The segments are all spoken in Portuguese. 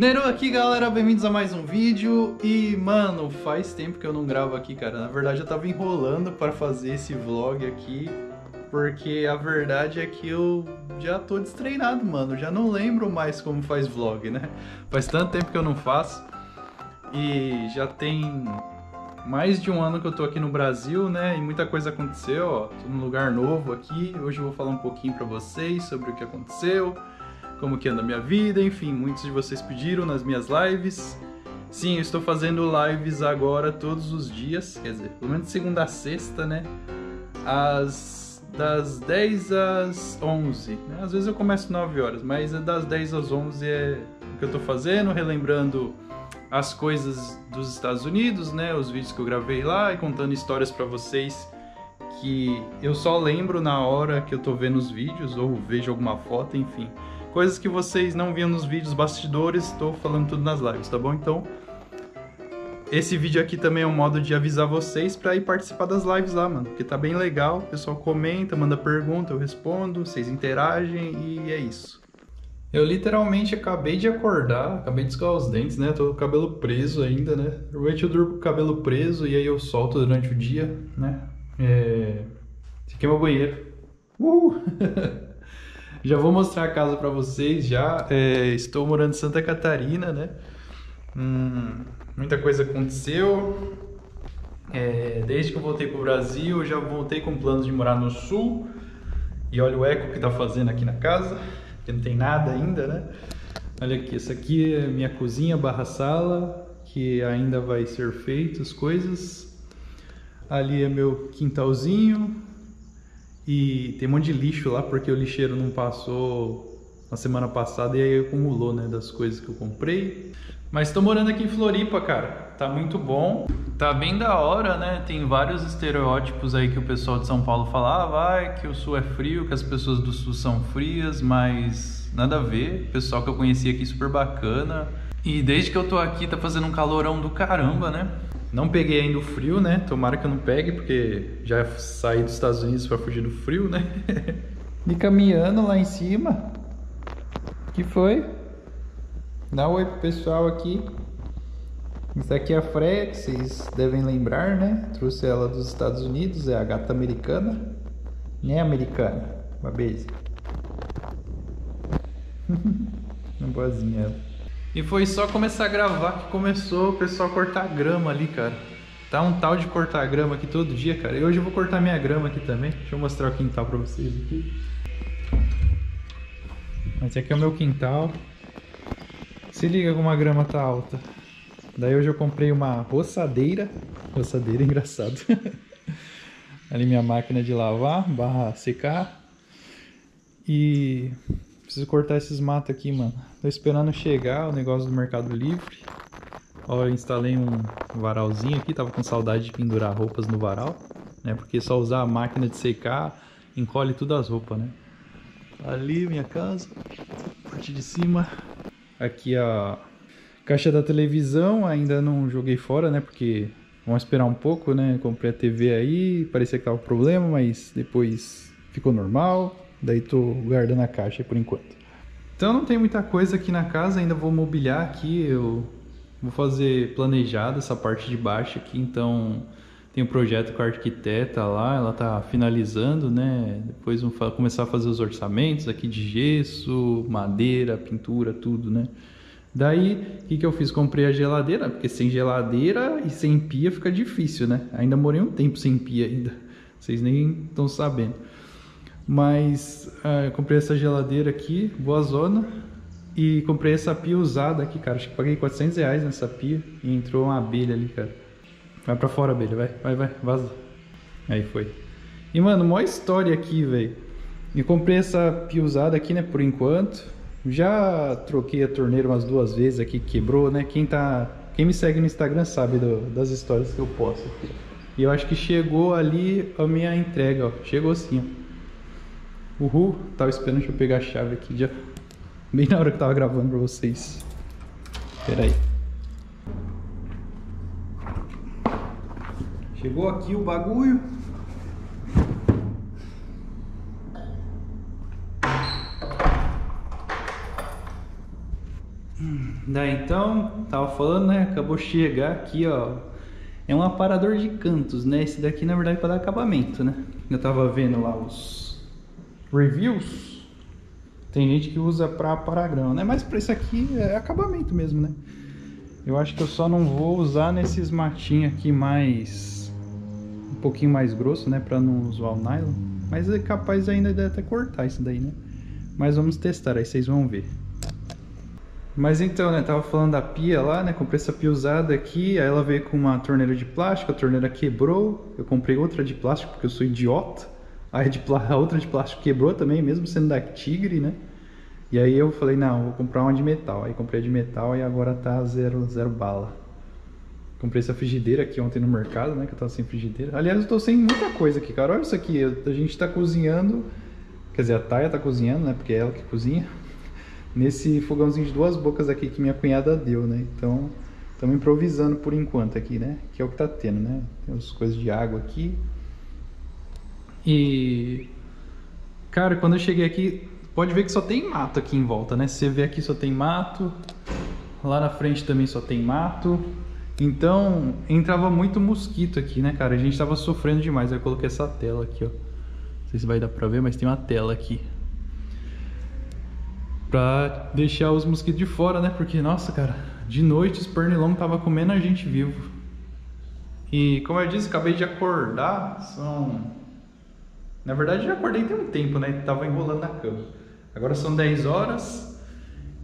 Neru aqui, galera, bem-vindos a mais um vídeo. E, mano, faz tempo que eu não gravo aqui, cara. Na verdade, eu tava enrolando para fazer esse vlog aqui, porque a verdade é que eu já tô destreinado, mano. Já não lembro mais como faz vlog, né? Faz tanto tempo que eu não faço. E já tem mais de um ano que eu tô aqui no Brasil, né? E muita coisa aconteceu, ó. Tô num lugar novo aqui. Hoje eu vou falar um pouquinho para vocês sobre o que aconteceu como que anda a minha vida, enfim, muitos de vocês pediram nas minhas lives. Sim, eu estou fazendo lives agora todos os dias, quer dizer, pelo menos segunda a sexta, né? Às, das 10 às 11. Né? Às vezes eu começo 9 horas, mas é das 10 às 11 é o que eu estou fazendo, relembrando as coisas dos Estados Unidos, né? Os vídeos que eu gravei lá e contando histórias para vocês que eu só lembro na hora que eu tô vendo os vídeos ou vejo alguma foto, enfim coisas que vocês não viam nos vídeos bastidores, estou falando tudo nas lives, tá bom? Então, esse vídeo aqui também é um modo de avisar vocês para ir participar das lives lá, mano, porque tá bem legal, o pessoal comenta, manda pergunta, eu respondo, vocês interagem e é isso. Eu literalmente acabei de acordar, acabei de escovar os dentes, né? Tô com o cabelo preso ainda, né? Normalmente eu durmo com o cabelo preso e aí eu solto durante o dia, né? É... Esse aqui é meu banheiro. Uhul! Já vou mostrar a casa para vocês já. É, estou morando em Santa Catarina, né? Hum, muita coisa aconteceu. É, desde que eu voltei pro Brasil, já voltei com planos de morar no sul. E olha o eco que tá fazendo aqui na casa, que não tem nada ainda, né? Olha aqui, essa aqui é minha cozinha barra sala, que ainda vai ser feito as coisas. Ali é meu quintalzinho, e tem um monte de lixo lá porque o lixeiro não passou na semana passada e aí acumulou, né, das coisas que eu comprei. Mas estou morando aqui em Floripa, cara. Tá muito bom. Tá bem da hora, né? Tem vários estereótipos aí que o pessoal de São Paulo fala, ah, vai, que o sul é frio, que as pessoas do sul são frias, mas nada a ver. O pessoal que eu conheci aqui super bacana. E desde que eu tô aqui tá fazendo um calorão do caramba, né? Não peguei ainda o frio, né? Tomara que eu não pegue, porque já saí dos Estados Unidos para fugir do frio, né? e caminhando lá em cima. que foi? Dá um oi pro pessoal aqui. Isso aqui é a Freya, que vocês devem lembrar, né? Trouxe ela dos Estados Unidos, é a gata americana. Nem é americana, uma beijo. Boazinha ela. E foi só começar a gravar que começou o pessoal a cortar grama ali, cara. Tá um tal de cortar grama aqui todo dia, cara. E hoje eu vou cortar minha grama aqui também. Deixa eu mostrar o quintal pra vocês aqui. Esse aqui é o meu quintal. Se liga como a grama tá alta. Daí hoje eu comprei uma roçadeira. Roçadeira, engraçado. Ali minha máquina de lavar, barra secar. E Preciso cortar esses matos aqui, mano. Tô esperando chegar o negócio do Mercado Livre. Ó, eu instalei um varalzinho aqui, tava com saudade de pendurar roupas no varal, né? Porque só usar a máquina de secar encolhe tudo as roupas, né? Ali minha casa, parte de cima. Aqui a caixa da televisão, ainda não joguei fora, né? Porque vamos esperar um pouco, né? Comprei a TV aí, parecia que tava problema, mas depois ficou normal. Daí tô guardando a caixa por enquanto. Então não tem muita coisa aqui na casa, ainda vou mobiliar aqui, eu vou fazer planejado essa parte de baixo aqui, então tem um projeto com a arquiteta lá, ela tá finalizando, né? Depois vamos começar a fazer os orçamentos aqui de gesso, madeira, pintura, tudo, né? Daí, o que, que eu fiz? Comprei a geladeira, porque sem geladeira e sem pia fica difícil, né? Ainda morei um tempo sem pia ainda, vocês nem estão sabendo. Mas uh, comprei essa geladeira aqui, boa zona. E comprei essa pia usada aqui, cara. Acho que paguei 400 reais nessa pia. E entrou uma abelha ali, cara. Vai pra fora, abelha. Vai, vai, vai. Vaza. Aí foi. E, mano, maior história aqui, velho. E comprei essa pia usada aqui, né, por enquanto. Já troquei a torneira umas duas vezes aqui, quebrou, né? Quem tá... Quem me segue no Instagram sabe do, das histórias que eu posto aqui. E eu acho que chegou ali a minha entrega, ó. Chegou sim, ó. Uhul, tava esperando eu pegar a chave aqui já. Bem na hora que eu tava gravando pra vocês. Pera aí. Chegou aqui o bagulho. Daí então, tava falando, né? Acabou de chegar aqui, ó. É um aparador de cantos, né? Esse daqui, na verdade, é para dar acabamento, né? Eu tava vendo lá os reviews. Tem gente que usa para paragrão, né? Mas para isso aqui é acabamento mesmo, né? Eu acho que eu só não vou usar nesses matinhos aqui mais... Um pouquinho mais grosso, né? Para não usar o nylon. Mas é capaz ainda de até cortar isso daí, né? Mas vamos testar, aí vocês vão ver. Mas então, né, tava falando da pia lá, né, comprei essa pia usada aqui, aí ela veio com uma torneira de plástico, a torneira quebrou, eu comprei outra de plástico porque eu sou idiota, aí de a outra de plástico quebrou também, mesmo sendo da Tigre, né, e aí eu falei, não, vou comprar uma de metal, aí comprei a de metal e agora tá zero, zero bala. Comprei essa frigideira aqui ontem no mercado, né, que eu tava sem frigideira. Aliás, eu tô sem muita coisa aqui, cara, olha isso aqui, a gente tá cozinhando, quer dizer, a Taia tá cozinhando, né, porque é ela que cozinha, nesse fogãozinho de duas bocas aqui que minha cunhada deu, né? Então, estamos improvisando por enquanto aqui, né? Que é o que tá tendo, né? Tem as coisas de água aqui. E... Cara, quando eu cheguei aqui, pode ver que só tem mato aqui em volta, né? Você vê aqui só tem mato. Lá na frente também só tem mato. Então, entrava muito mosquito aqui, né, cara? A gente tava sofrendo demais. Eu coloquei essa tela aqui, ó. Não sei se vai dar pra ver, mas tem uma tela aqui pra deixar os mosquitos de fora, né? Porque, nossa, cara, de noite os pernilongos tava comendo a gente vivo. E, como eu disse, acabei de acordar, são... Na verdade, já acordei tem um tempo, né? Tava enrolando na cama. Agora são 10 horas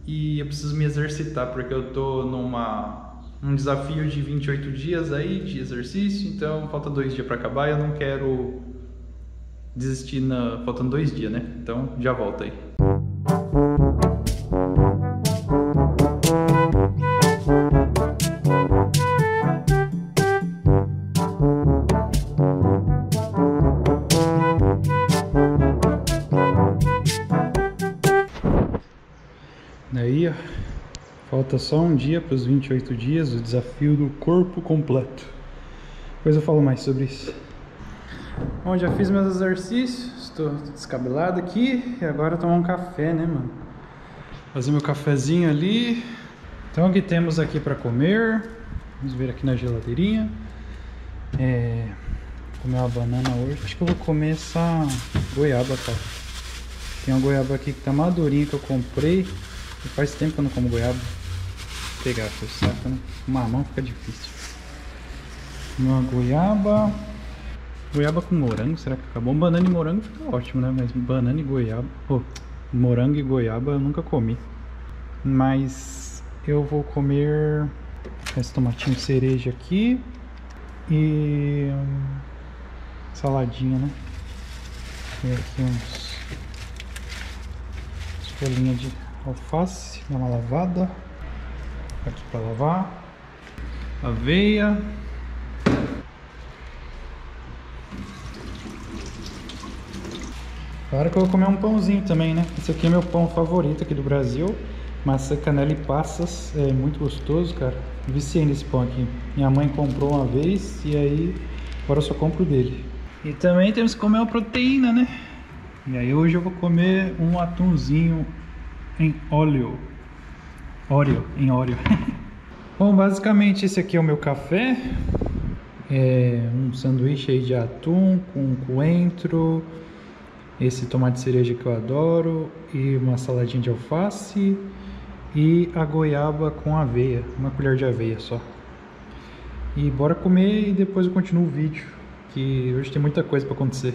e eu preciso me exercitar, porque eu tô numa... Um desafio de 28 dias aí de exercício, então falta dois dias para acabar e eu não quero desistir na... faltando dois dias, né? Então já volto aí. Falta só um dia para os 28 dias, o desafio do corpo completo. Depois eu falo mais sobre isso. Bom, já fiz meus exercícios, estou descabelado aqui e agora tomar um café, né, mano? Fazer meu cafezinho ali. Então, o que temos aqui para comer? Vamos ver aqui na geladeirinha. É, comer uma banana hoje. Acho que eu vou comer essa goiaba, cara. Tem uma goiaba aqui que tá madurinha que eu comprei. Faz tempo que eu não como goiaba. Pegar, foi saco, né? Mamão fica difícil. Uma goiaba. Goiaba com morango, será que acabou? Banana e morango fica ótimo, né? Mas banana e goiaba. Oh, morango e goiaba eu nunca comi. Mas eu vou comer esse tomatinho cereja aqui. E. Saladinha, né? E aqui uns. Folhinhas de alface, dá uma lavada. Aqui para lavar. Aveia. Claro que eu vou comer um pãozinho também, né? Esse aqui é meu pão favorito aqui do Brasil. Massa, canela e passas. É muito gostoso, cara. Viciei nesse pão aqui. Minha mãe comprou uma vez e aí agora eu só compro dele. E também temos que comer uma proteína, né? E aí hoje eu vou comer um atumzinho em óleo. Óleo, em óleo. Bom, basicamente esse aqui é o meu café. É um sanduíche aí de atum com coentro, esse tomate cereja que eu adoro e uma saladinha de alface e a goiaba com aveia, uma colher de aveia só. E bora comer e depois eu continuo o vídeo, que hoje tem muita coisa para acontecer.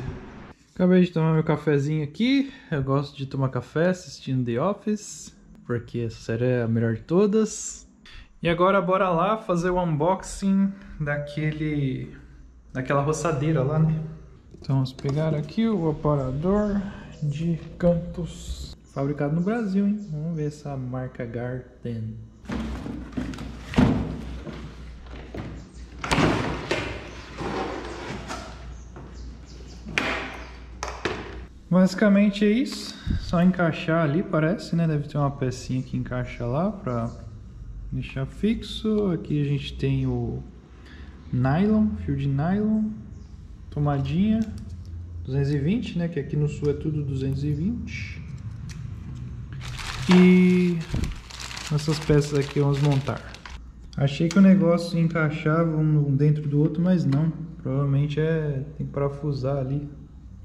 Acabei de tomar meu cafezinho aqui. Eu gosto de tomar café assistindo The Office, porque essa série é a melhor de todas. E agora bora lá fazer o unboxing daquele daquela roçadeira lá, né? Então vamos pegar aqui o aparador de cantos fabricado no Brasil, hein? Vamos ver essa marca Garden. Basicamente é isso, só encaixar ali parece, né? Deve ter uma pecinha que encaixa lá para deixar fixo. Aqui a gente tem o nylon, fio de nylon, tomadinha 220, né? Que aqui no sul é tudo 220. E essas peças aqui vamos montar. Achei que o negócio encaixava um dentro do outro, mas não. Provavelmente é tem que parafusar ali.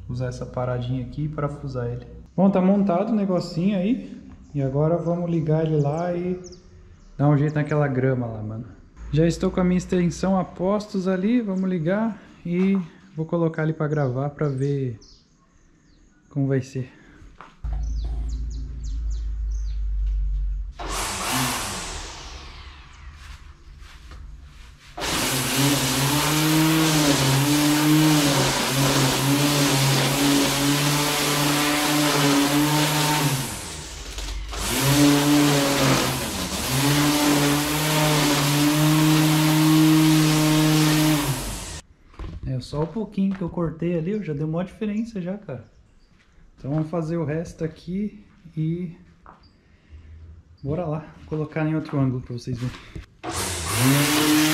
Usar essa paradinha aqui e parafusar ele. Bom, tá montado o negocinho aí. E agora vamos ligar ele lá e dar um jeito naquela grama lá, mano. Já estou com a minha extensão a postos ali. Vamos ligar e vou colocar ali para gravar para ver como vai ser. Só o pouquinho que eu cortei ali, já deu uma diferença já, cara. Então vamos fazer o resto aqui e... Bora lá, colocar em outro ângulo para vocês verem.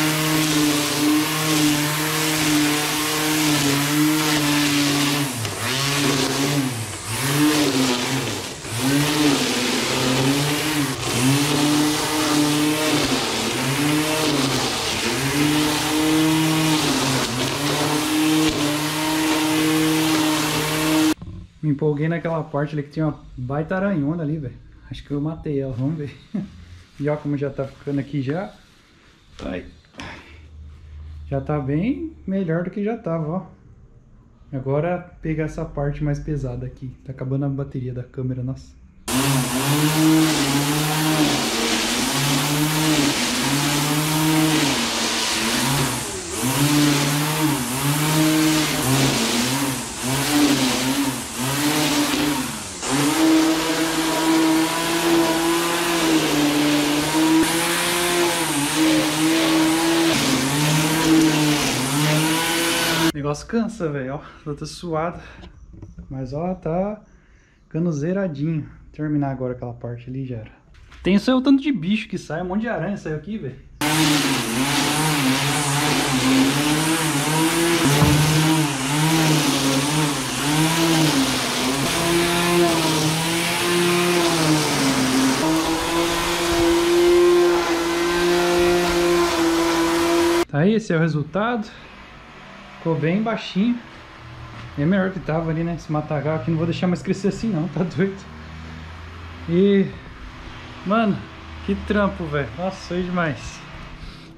Empolguei naquela parte ali que tinha uma baita aranhona ali, velho. Acho que eu matei ela, vamos ver. e ó como já tá ficando aqui já. Ai. Já tá bem melhor do que já tava, ó. Agora pegar essa parte mais pesada aqui. Tá acabando a bateria da câmera, nossa. negócio cansa, velho, ó. Tô suado. Mas, ó, tá ficando zeradinho. Terminar agora aquela parte ali já era. Tem só o tanto de bicho que sai, um monte de aranha saiu aqui, velho. Tá aí, esse é o resultado. Ficou bem baixinho. É melhor que tava ali, né? Esse matagal aqui. Não vou deixar mais crescer assim não, tá doido? E... Mano, que trampo, velho. Nossa, foi demais.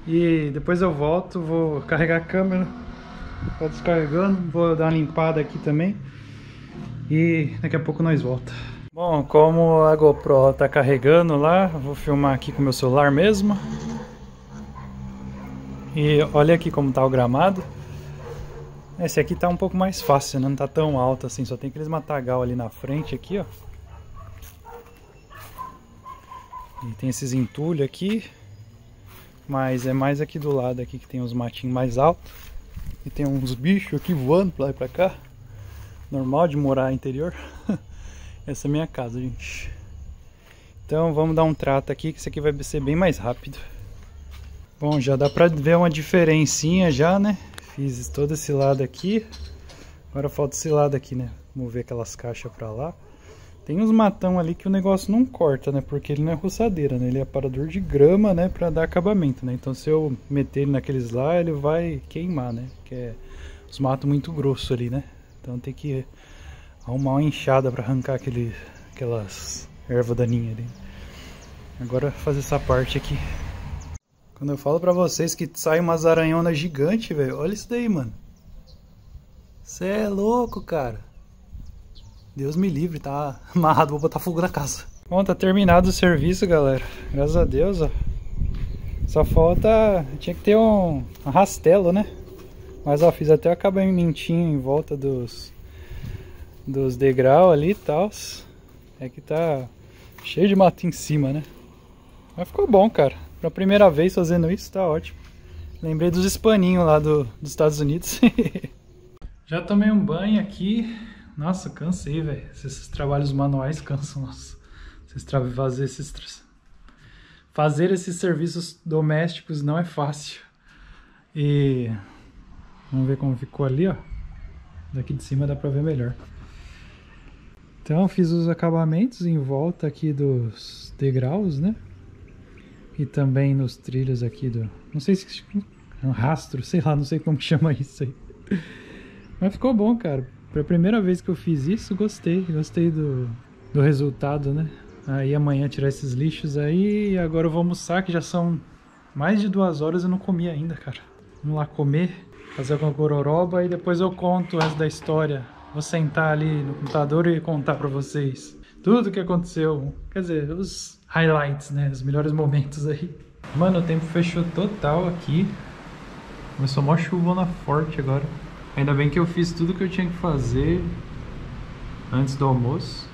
E depois eu volto, vou carregar a câmera. Tá descarregando. Vou dar uma limpada aqui também. E daqui a pouco nós volta. Bom, como a GoPro tá carregando lá, vou filmar aqui com meu celular mesmo. E olha aqui como tá o gramado. Esse aqui tá um pouco mais fácil, né? não tá tão alto assim, só tem aqueles matagal ali na frente aqui, ó. E tem esses entulhos aqui, mas é mais aqui do lado aqui que tem os matinhos mais altos. E tem uns bichos aqui voando pra lá e pra cá. Normal de morar interior. Essa é a minha casa, gente. Então vamos dar um trato aqui, que isso aqui vai ser bem mais rápido. Bom, já dá pra ver uma diferencinha já, né? Fiz todo esse lado aqui. Agora falta esse lado aqui, né? Mover aquelas caixas pra lá. Tem uns matão ali que o negócio não corta, né? Porque ele não é roçadeira, né? Ele é parador de grama, né? Pra dar acabamento, né? Então se eu meter ele naqueles lá, ele vai queimar, né? Que é os matos muito grossos ali, né? Então tem que arrumar uma enxada pra arrancar aquele, aquelas ervas daninhas ali. Agora fazer essa parte aqui. Quando eu falo pra vocês que sai umas aranhonas gigantes, velho. Olha isso daí, mano. Você é louco, cara. Deus me livre, tá amarrado, vou botar fogo na casa. Bom, tá terminado o serviço, galera. Graças a Deus, ó. Só falta... Tinha que ter um, um rastelo, né? Mas, ó, fiz até o acabamentinho em volta dos... Dos degraus ali e tal. É que tá cheio de mato em cima, né? Mas ficou bom, cara. Pra primeira vez fazendo isso, tá ótimo. Lembrei dos hispaninhos lá do, dos Estados Unidos. Já tomei um banho aqui. Nossa, cansei, velho. Esses trabalhos manuais cansam. Nossa. fazer esses, fazer esses serviços domésticos não é fácil. E vamos ver como ficou ali, ó. Daqui de cima dá pra ver melhor. Então fiz os acabamentos em volta aqui dos degraus, né? E também nos trilhos aqui do. Não sei se é um rastro, sei lá, não sei como chama isso aí. Mas ficou bom, cara. Foi a primeira vez que eu fiz isso, gostei. Gostei do, do resultado, né? Aí amanhã tirar esses lixos aí e agora eu vou almoçar, que já são mais de duas horas e eu não comi ainda, cara. Vamos lá comer, fazer alguma gororoba e depois eu conto essa da história. Vou sentar ali no computador e contar pra vocês tudo o que aconteceu. Quer dizer, os highlights, né? Os melhores momentos aí. Mano, o tempo fechou total aqui. Começou uma chuvona forte agora. Ainda bem que eu fiz tudo que eu tinha que fazer antes do almoço.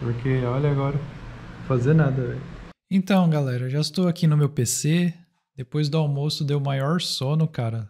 Porque olha agora, fazer nada, velho. Então, galera, já estou aqui no meu PC. Depois do almoço deu maior sono, cara.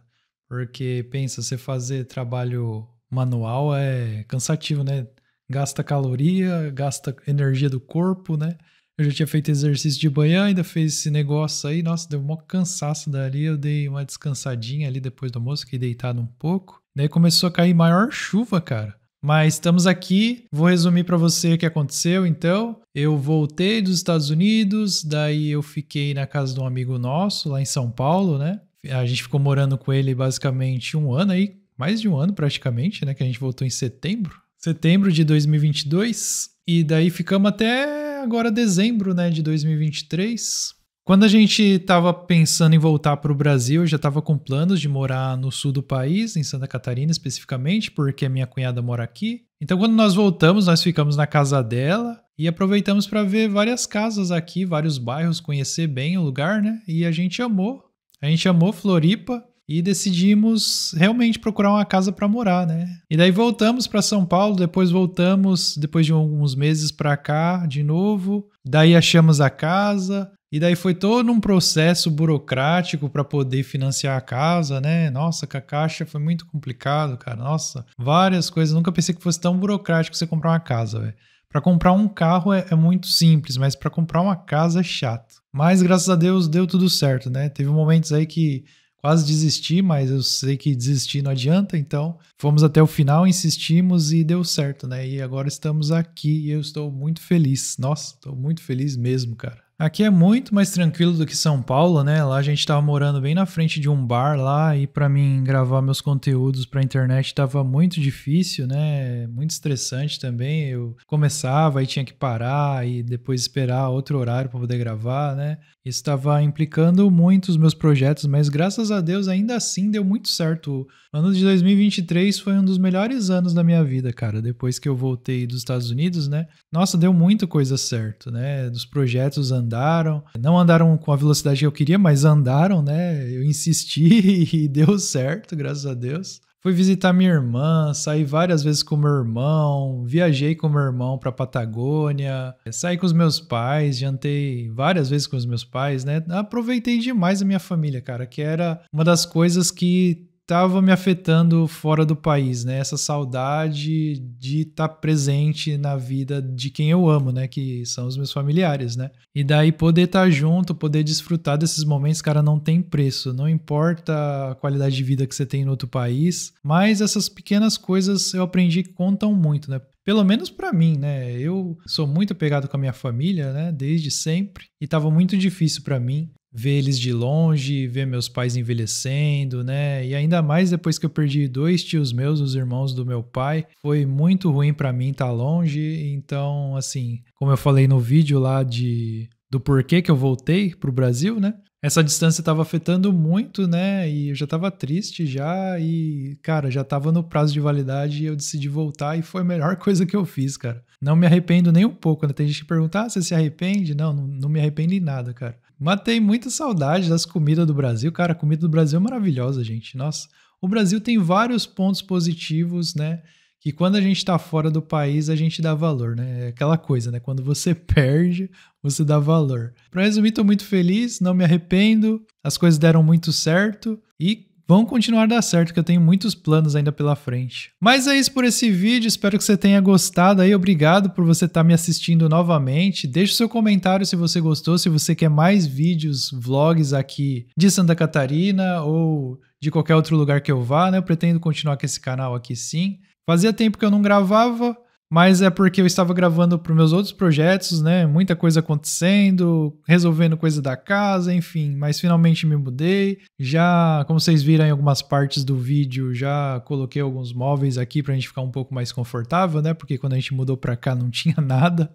Porque pensa, você fazer trabalho manual é cansativo, né? Gasta caloria, gasta energia do corpo, né? Eu já tinha feito exercício de manhã, ainda fez esse negócio aí. Nossa, deu um cansaço dali. Eu dei uma descansadinha ali depois do almoço, fiquei deitado um pouco. Daí começou a cair maior chuva, cara. Mas estamos aqui, vou resumir para você o que aconteceu. Então, eu voltei dos Estados Unidos, daí eu fiquei na casa de um amigo nosso lá em São Paulo, né? A gente ficou morando com ele basicamente um ano aí, mais de um ano praticamente, né? Que a gente voltou em setembro, setembro de 2022 e daí ficamos até agora dezembro, né, de 2023. Quando a gente estava pensando em voltar para o Brasil, eu já estava com planos de morar no sul do país, em Santa Catarina especificamente, porque a minha cunhada mora aqui. Então, quando nós voltamos, nós ficamos na casa dela e aproveitamos para ver várias casas aqui, vários bairros, conhecer bem o lugar, né? E a gente amou. A gente amou Floripa e decidimos realmente procurar uma casa para morar, né? E daí voltamos para São Paulo, depois voltamos depois de alguns meses para cá de novo. Daí achamos a casa, e daí foi todo um processo burocrático para poder financiar a casa, né? Nossa, com a caixa foi muito complicado, cara. Nossa, várias coisas. Nunca pensei que fosse tão burocrático você comprar uma casa, velho. Para comprar um carro é, é muito simples, mas para comprar uma casa é chato. Mas graças a Deus deu tudo certo, né? Teve momentos aí que quase desisti, mas eu sei que desistir não adianta, então fomos até o final, insistimos e deu certo, né? E agora estamos aqui e eu estou muito feliz. Nossa, estou muito feliz mesmo, cara. Aqui é muito mais tranquilo do que São Paulo, né? Lá a gente tava morando bem na frente de um bar lá e para mim gravar meus conteúdos para internet tava muito difícil, né? Muito estressante também. Eu começava e tinha que parar e depois esperar outro horário para poder gravar, né? Isso estava implicando muito os meus projetos, mas graças a Deus ainda assim deu muito certo. O ano de 2023 foi um dos melhores anos da minha vida, cara. Depois que eu voltei dos Estados Unidos, né? Nossa, deu muita coisa certo, né? Dos projetos andaram. Não andaram com a velocidade que eu queria, mas andaram, né? Eu insisti e deu certo, graças a Deus. Fui visitar minha irmã, saí várias vezes com meu irmão, viajei com meu irmão para Patagônia, saí com os meus pais, jantei várias vezes com os meus pais, né? Aproveitei demais a minha família, cara, que era uma das coisas que estava me afetando fora do país, né? Essa saudade de estar tá presente na vida de quem eu amo, né? Que são os meus familiares, né? E daí poder estar tá junto, poder desfrutar desses momentos, cara, não tem preço. Não importa a qualidade de vida que você tem no outro país, mas essas pequenas coisas eu aprendi que contam muito, né? Pelo menos para mim, né? Eu sou muito apegado com a minha família, né? Desde sempre. E estava muito difícil para mim ver eles de longe, ver meus pais envelhecendo, né? E ainda mais depois que eu perdi dois tios meus, os irmãos do meu pai, foi muito ruim para mim estar tá longe. Então, assim, como eu falei no vídeo lá de do porquê que eu voltei pro Brasil, né? Essa distância estava afetando muito, né? E eu já estava triste já e, cara, já estava no prazo de validade e eu decidi voltar e foi a melhor coisa que eu fiz, cara. Não me arrependo nem um pouco, né? Tem gente que pergunta, ah, você se arrepende? Não, não, não me arrependo em nada, cara. Matei muita saudade das comidas do Brasil. Cara, a comida do Brasil é maravilhosa, gente. Nossa, o Brasil tem vários pontos positivos, né? Que quando a gente tá fora do país, a gente dá valor, né? É aquela coisa, né? Quando você perde, você dá valor. Para resumir, tô muito feliz, não me arrependo. As coisas deram muito certo e vão continuar a dar certo, que eu tenho muitos planos ainda pela frente. Mas é isso por esse vídeo, espero que você tenha gostado aí, obrigado por você estar tá me assistindo novamente. Deixe seu comentário se você gostou, se você quer mais vídeos, vlogs aqui de Santa Catarina ou de qualquer outro lugar que eu vá, né? Eu pretendo continuar com esse canal aqui sim. Fazia tempo que eu não gravava, mas é porque eu estava gravando para meus outros projetos, né? Muita coisa acontecendo, resolvendo coisa da casa, enfim. Mas finalmente me mudei. Já, como vocês viram em algumas partes do vídeo, já coloquei alguns móveis aqui para a gente ficar um pouco mais confortável, né? Porque quando a gente mudou para cá não tinha nada.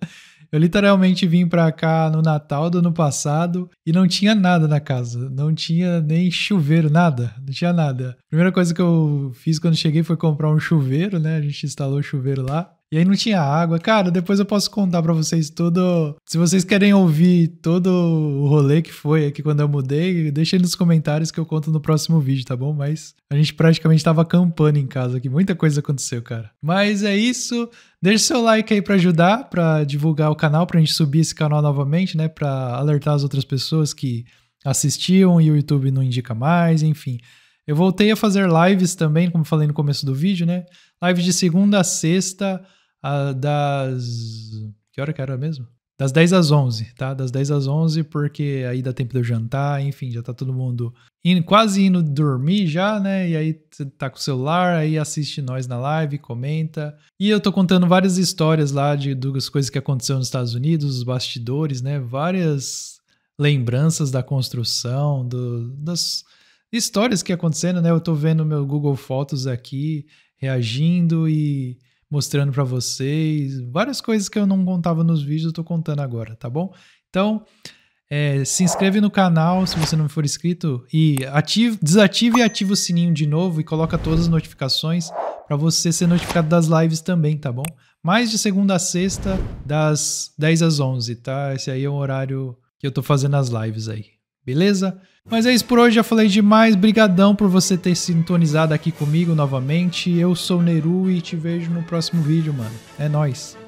Eu literalmente vim para cá no Natal do ano passado e não tinha nada na casa. Não tinha nem chuveiro, nada. Não tinha nada. A primeira coisa que eu fiz quando cheguei foi comprar um chuveiro, né? A gente instalou o chuveiro lá. E aí não tinha água. Cara, depois eu posso contar para vocês todo. Se vocês querem ouvir todo o rolê que foi aqui quando eu mudei, deixem nos comentários que eu conto no próximo vídeo, tá bom? Mas a gente praticamente tava acampando em casa aqui. Muita coisa aconteceu, cara. Mas é isso. Deixe seu like aí para ajudar, para divulgar o canal, pra gente subir esse canal novamente, né? Pra alertar as outras pessoas que assistiam e o YouTube não indica mais, enfim. Eu voltei a fazer lives também, como falei no começo do vídeo, né? Lives de segunda a sexta uh, das. Que hora que era mesmo? Das 10 às 11, tá? Das 10 às 11, porque aí dá tempo de eu jantar, enfim, já tá todo mundo indo, quase indo dormir já, né? E aí tá com o celular, aí assiste nós na live, comenta. E eu tô contando várias histórias lá de das coisas que aconteceram nos Estados Unidos, os bastidores, né? Várias lembranças da construção, do, das histórias que acontecendo, né? Eu tô vendo meu Google Fotos aqui, reagindo e mostrando para vocês. Várias coisas que eu não contava nos vídeos, eu tô contando agora, tá bom? Então, é, se inscreve no canal se você não for inscrito e ative, desative e ative o sininho de novo e coloca todas as notificações para você ser notificado das lives também, tá bom? Mais de segunda a sexta, das 10 às 11, tá? Esse aí é o horário que eu tô fazendo as lives aí, beleza? Mas é isso por hoje, já falei demais. Brigadão por você ter sintonizado aqui comigo novamente. Eu sou o Neru e te vejo no próximo vídeo, mano. É nóis.